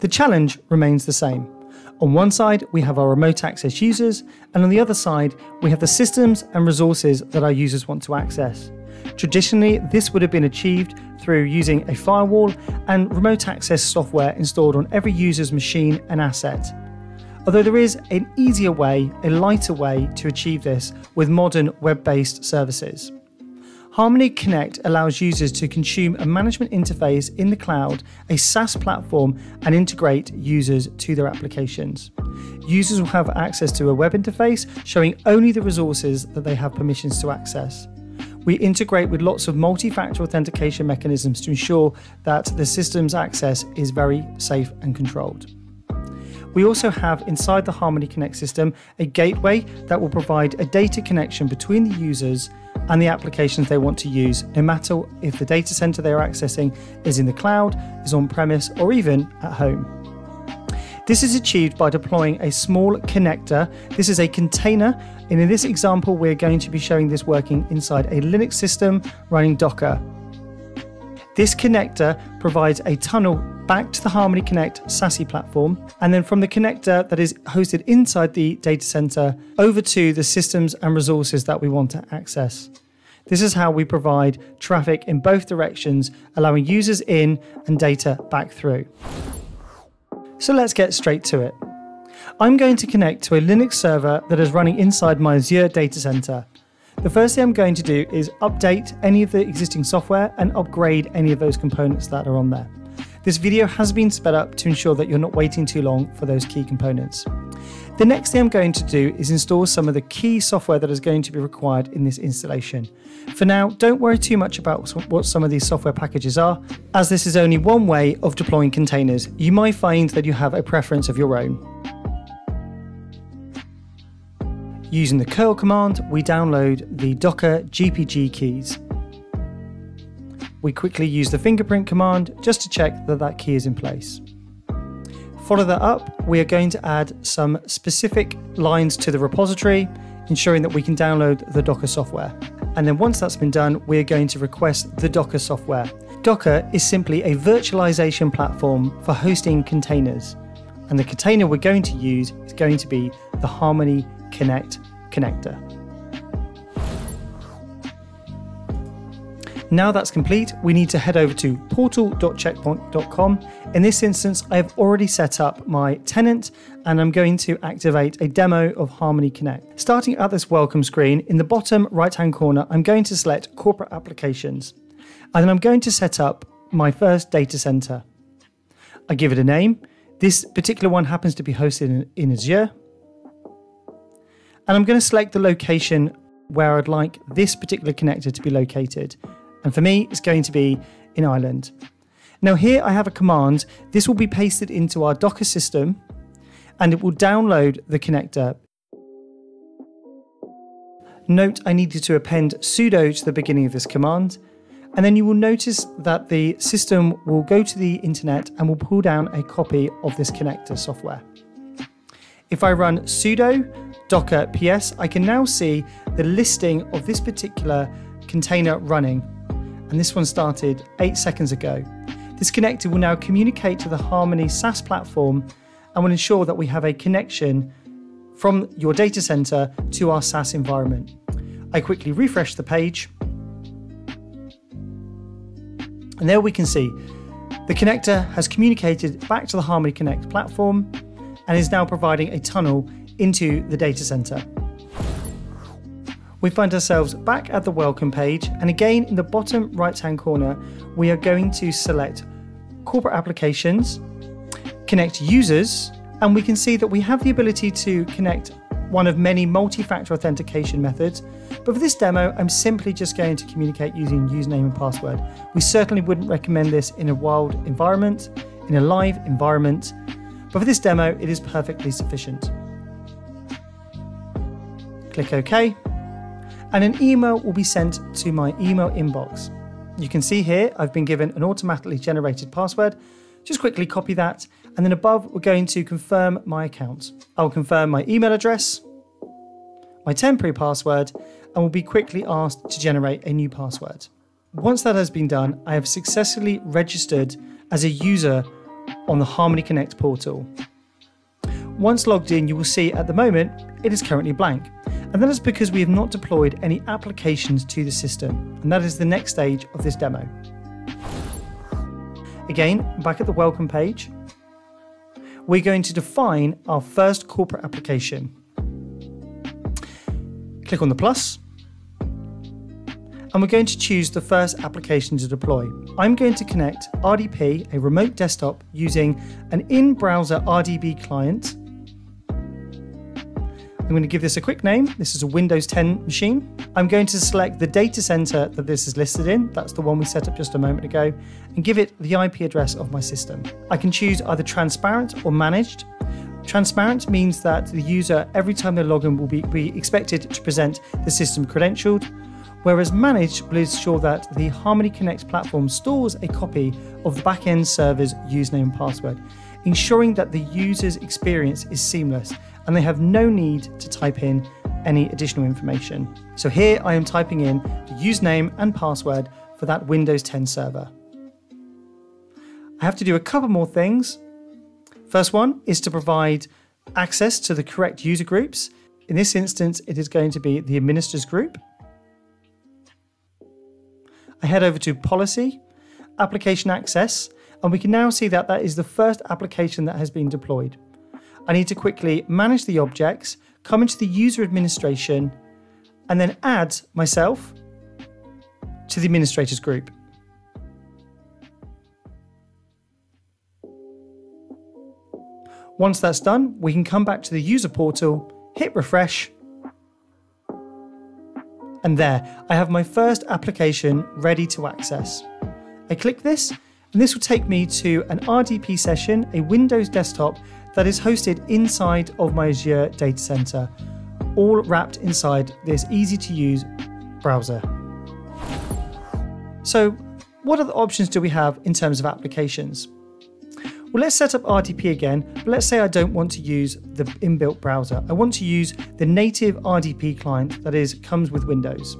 The challenge remains the same. On one side, we have our remote access users, and on the other side, we have the systems and resources that our users want to access. Traditionally, this would have been achieved through using a firewall and remote access software installed on every user's machine and asset. Although there is an easier way, a lighter way to achieve this with modern web based services. Harmony Connect allows users to consume a management interface in the cloud, a SaaS platform, and integrate users to their applications. Users will have access to a web interface showing only the resources that they have permissions to access. We integrate with lots of multi factor authentication mechanisms to ensure that the system's access is very safe and controlled. We also have inside the Harmony Connect system a gateway that will provide a data connection between the users and the applications they want to use, no matter if the data center they're accessing is in the cloud, is on premise, or even at home. This is achieved by deploying a small connector. This is a container, and in this example, we're going to be showing this working inside a Linux system running Docker. This connector provides a tunnel back to the Harmony Connect SASE platform, and then from the connector that is hosted inside the data center over to the systems and resources that we want to access. This is how we provide traffic in both directions, allowing users in and data back through. So let's get straight to it. I'm going to connect to a Linux server that is running inside my Azure data center. The first thing I'm going to do is update any of the existing software and upgrade any of those components that are on there. This video has been sped up to ensure that you're not waiting too long for those key components. The next thing I'm going to do is install some of the key software that is going to be required in this installation. For now, don't worry too much about what some of these software packages are, as this is only one way of deploying containers. You might find that you have a preference of your own. Using the curl command, we download the Docker GPG keys. We quickly use the fingerprint command just to check that that key is in place. Follow that up, we are going to add some specific lines to the repository, ensuring that we can download the Docker software. And then once that's been done, we are going to request the Docker software. Docker is simply a virtualization platform for hosting containers. And the container we're going to use is going to be the Harmony Connect connector. Now that's complete, we need to head over to portal.checkpoint.com. In this instance, I've already set up my tenant and I'm going to activate a demo of Harmony Connect. Starting at this welcome screen, in the bottom right hand corner, I'm going to select corporate applications. And then I'm going to set up my first data center. I give it a name. This particular one happens to be hosted in, in Azure. And I'm going to select the location where I'd like this particular connector to be located. And for me, it's going to be in Ireland. Now here I have a command. This will be pasted into our Docker system and it will download the connector. Note I needed to append sudo to the beginning of this command. And then you will notice that the system will go to the internet and will pull down a copy of this connector software. If I run sudo docker ps, I can now see the listing of this particular container running. And this one started eight seconds ago. This connector will now communicate to the Harmony SaaS platform and will ensure that we have a connection from your data center to our SaaS environment. I quickly refresh the page. And there we can see the connector has communicated back to the Harmony Connect platform and is now providing a tunnel into the data center. We find ourselves back at the welcome page, and again in the bottom right hand corner, we are going to select corporate applications, connect users, and we can see that we have the ability to connect one of many multi factor authentication methods. But for this demo, I'm simply just going to communicate using username and password. We certainly wouldn't recommend this in a wild environment, in a live environment, but for this demo, it is perfectly sufficient. Click OK, and an email will be sent to my email inbox. You can see here I've been given an automatically generated password. Just quickly copy that, and then above we're going to confirm my account. I'll confirm my email address, my temporary password, and will be quickly asked to generate a new password. Once that has been done, I have successfully registered as a user on the Harmony Connect portal. Once logged in, you will see at the moment it is currently blank. And that is because we have not deployed any applications to the system. And that is the next stage of this demo. Again, back at the welcome page, we're going to define our first corporate application. Click on the plus, and we're going to choose the first application to deploy. I'm going to connect RDP, a remote desktop, using an in-browser RDP client I'm going to give this a quick name. This is a Windows 10 machine. I'm going to select the data center that this is listed in. That's the one we set up just a moment ago and give it the IP address of my system. I can choose either transparent or managed. Transparent means that the user, every time they log in, will be, be expected to present the system credentialed, whereas managed will ensure that the Harmony Connect platform stores a copy of the backend server's username and password, ensuring that the user's experience is seamless and they have no need to type in any additional information. So here I am typing in the username and password for that Windows 10 server. I have to do a couple more things. First one is to provide access to the correct user groups. In this instance, it is going to be the administrators group. I head over to policy, application access, and we can now see that that is the first application that has been deployed. I need to quickly manage the objects, come into the user administration, and then add myself to the administrators group. Once that's done, we can come back to the user portal, hit refresh, and there, I have my first application ready to access. I click this, and this will take me to an RDP session, a Windows desktop that is hosted inside of my Azure data center, all wrapped inside this easy to use browser. So, what other options do we have in terms of applications? Well, let's set up RDP again, but let's say I don't want to use the inbuilt browser. I want to use the native RDP client that is comes with Windows.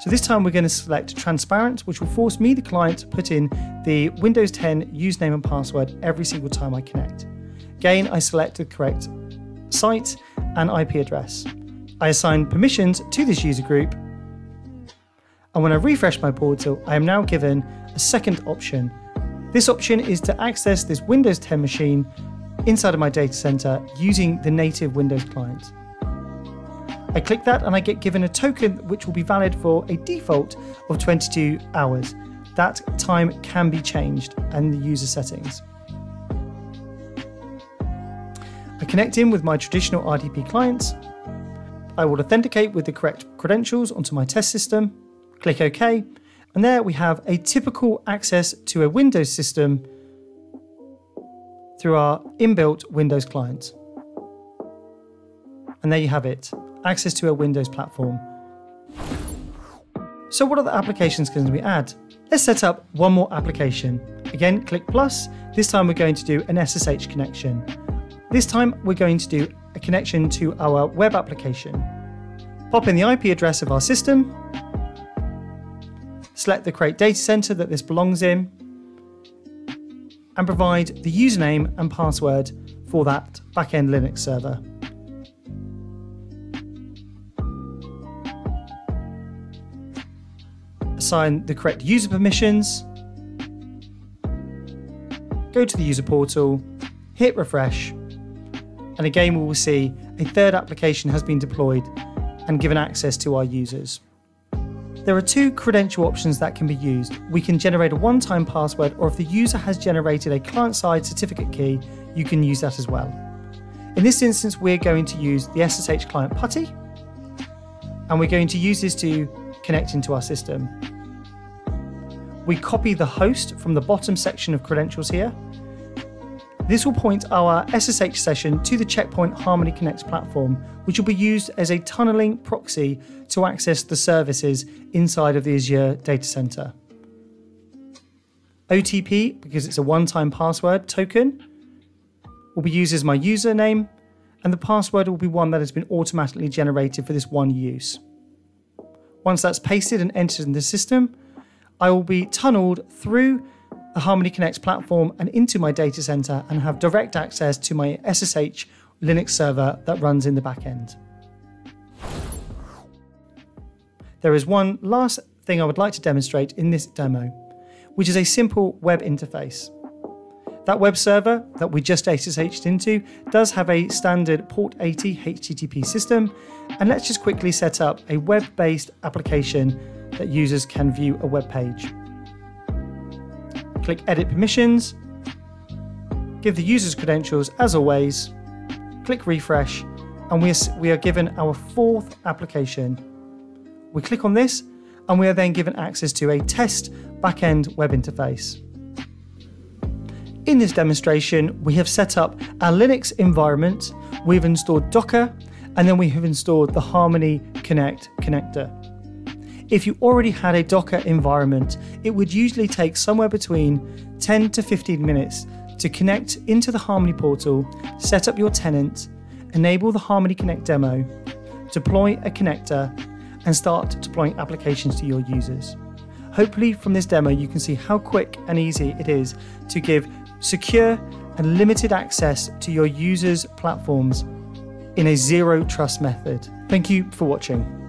So this time we're going to select transparent, which will force me, the client, to put in the Windows 10 username and password every single time I connect. Again, I select the correct site and IP address. I assign permissions to this user group. And when I refresh my portal, I am now given a second option. This option is to access this Windows 10 machine inside of my data center using the native Windows client. I click that and I get given a token which will be valid for a default of 22 hours. That time can be changed in the user settings. Connect in with my traditional RDP clients. I will authenticate with the correct credentials onto my test system, click OK, and there we have a typical access to a Windows system through our inbuilt Windows client. And there you have it, access to a Windows platform. So what other applications can we add? Let's set up one more application. Again, click plus. This time we're going to do an SSH connection. This time we're going to do a connection to our web application. Pop in the IP address of our system, select the create data center that this belongs in, and provide the username and password for that backend Linux server. Assign the correct user permissions, go to the user portal, hit refresh, and again we will see a third application has been deployed and given access to our users. There are two credential options that can be used. We can generate a one-time password or if the user has generated a client-side certificate key, you can use that as well. In this instance, we're going to use the SSH client PuTTY and we're going to use this to connect into our system. We copy the host from the bottom section of credentials here this will point our SSH session to the Checkpoint Harmony Connect platform, which will be used as a tunneling proxy to access the services inside of the Azure data center. OTP, because it's a one time password token, will be used as my username, and the password will be one that has been automatically generated for this one use. Once that's pasted and entered in the system, I will be tunneled through the Harmony Connect platform and into my data center and have direct access to my SSH Linux server that runs in the backend. There is one last thing I would like to demonstrate in this demo, which is a simple web interface. That web server that we just SSH'd into does have a standard port 80 HTTP system, and let's just quickly set up a web-based application that users can view a web page. Click Edit Permissions, give the user's credentials as always, click Refresh, and we are, we are given our fourth application. We click on this, and we are then given access to a test backend web interface. In this demonstration, we have set up our Linux environment, we've installed Docker, and then we have installed the Harmony Connect connector. If you already had a Docker environment, it would usually take somewhere between 10 to 15 minutes to connect into the Harmony portal, set up your tenant, enable the Harmony Connect demo, deploy a connector, and start deploying applications to your users. Hopefully, from this demo, you can see how quick and easy it is to give secure and limited access to your users' platforms in a zero trust method. Thank you for watching.